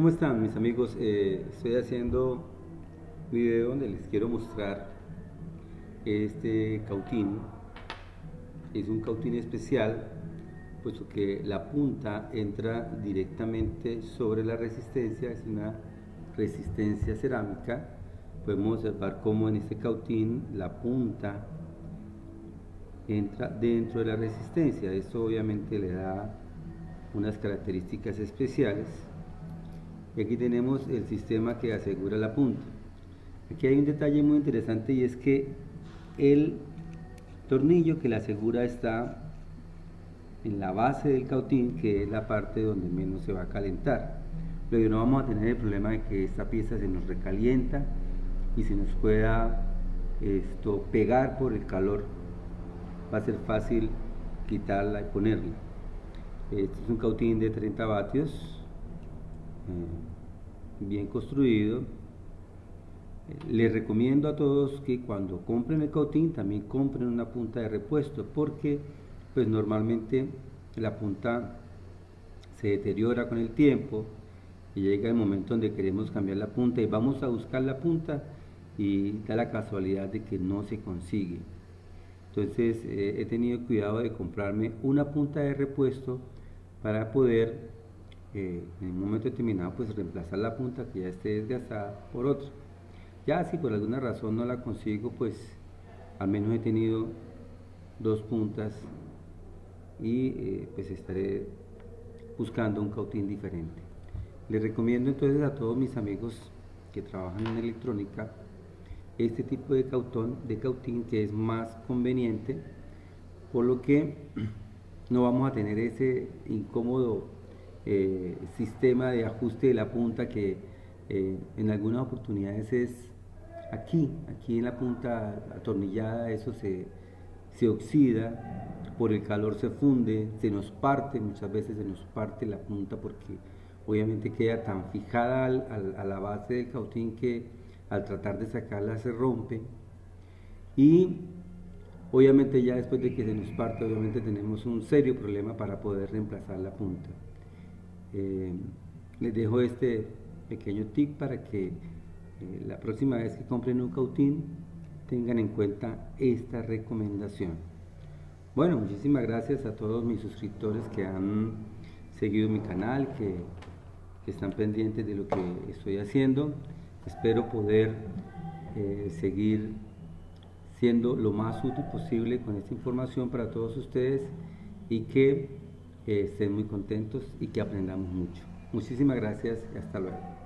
¿Cómo están mis amigos? Eh, estoy haciendo un video donde les quiero mostrar este cautín. Es un cautín especial, puesto que la punta entra directamente sobre la resistencia, es una resistencia cerámica. Podemos observar cómo en este cautín la punta entra dentro de la resistencia. Esto obviamente le da unas características especiales y aquí tenemos el sistema que asegura la punta. Aquí hay un detalle muy interesante y es que el tornillo que la asegura está en la base del cautín que es la parte donde menos se va a calentar. Luego no vamos a tener el problema de que esta pieza se nos recalienta y se nos pueda esto pegar por el calor. Va a ser fácil quitarla y ponerla. Este es un cautín de 30 vatios, eh, bien construido. Les recomiendo a todos que cuando compren el cautín también compren una punta de repuesto porque pues normalmente la punta se deteriora con el tiempo y llega el momento donde queremos cambiar la punta y vamos a buscar la punta y da la casualidad de que no se consigue. Entonces eh, he tenido cuidado de comprarme una punta de repuesto para poder en un momento determinado pues reemplazar la punta que ya esté desgastada por otra. Ya si por alguna razón no la consigo pues al menos he tenido dos puntas y eh, pues estaré buscando un cautín diferente. Les recomiendo entonces a todos mis amigos que trabajan en electrónica este tipo de, cautón, de cautín que es más conveniente por lo que no vamos a tener ese incómodo eh, sistema de ajuste de la punta que eh, en algunas oportunidades es aquí, aquí en la punta atornillada, eso se, oxida, por el calor se funde, se nos parte, muchas veces se nos parte la punta porque obviamente queda tan fijada a la base del cautín que al tratar de sacarla se rompe y Obviamente ya después de que se nos parte, obviamente tenemos un serio problema para poder reemplazar la punta. Eh, les dejo este pequeño tip para que eh, la próxima vez que compren un cautín tengan en cuenta esta recomendación. Bueno, muchísimas gracias a todos mis suscriptores que han seguido mi canal, que, que están pendientes de lo que estoy haciendo. Espero poder eh, seguir siendo lo más útil posible con esta información para todos ustedes y que eh, estén muy contentos y que aprendamos mucho. Muchísimas gracias y hasta luego.